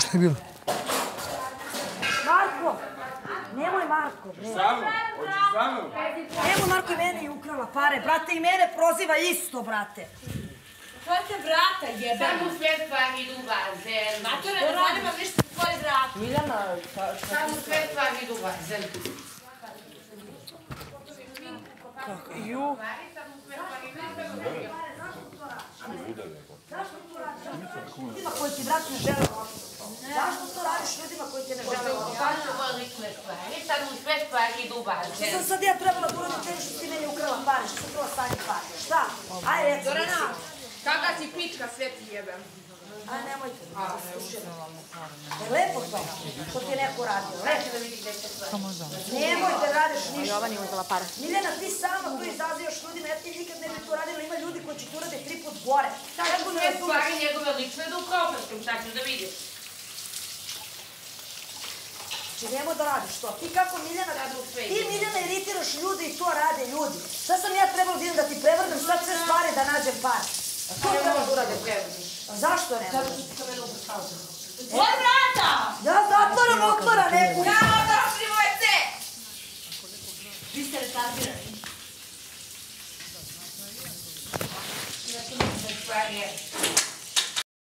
Šta je bilo? Marko! Nemoj Marko, bre. Samo, hoćeš samo? Nemoj Marko i mene je ukrala pare, brate, i mene proziva isto, brate. Otvorite vrata, jebe. Samo sve stvari idu u bazen. Matore, ne zanima ništa tvoj vrata. Miljana, Samo sve stvari idu u bazen. Ju. Ljudima koji ti, brate, ne žele ovako. Zašto to radiš ljudima koji ti ne žele ovako? Velike stvari. Samo sve stvari idu u Što bazen. sam sad ja trebala da uradim tebi što si meni ukrala pare, što sam trebala stanje pare? Šta? Aj, reci. Dorana, kakva si pička, sve ti jebem. Aj, nemojte. Je lepo to, što ti je neko radio. Lepo. da vidi gde se stvari. Nemojte da radiš ništa. Jovan je uzela pare. Miljana, ti sama tu izazivaš ljudima, ja ti nikad ne bi to radila, ima ljudi koji će ti urade tri put gore. Kako ne sve stvari njegove lične idu u koparskom, šta ćeš da vidiš? Znači, nemo da radiš to. Ti kako Miljana... Da, da, ti Miljana da. iritiraš ljude i to rade ljudi. Šta sam ja trebala da idem da ti prevrnem sad sve stvari da nađem par? A to ne možeš da uradim. Zašto ne možeš? Zato što ti mene uprstavljamo. Od vrata! Ja zatvoram otvora neku. Ja odošli moje te! Vi ste retardirani. Ja sam se stvari.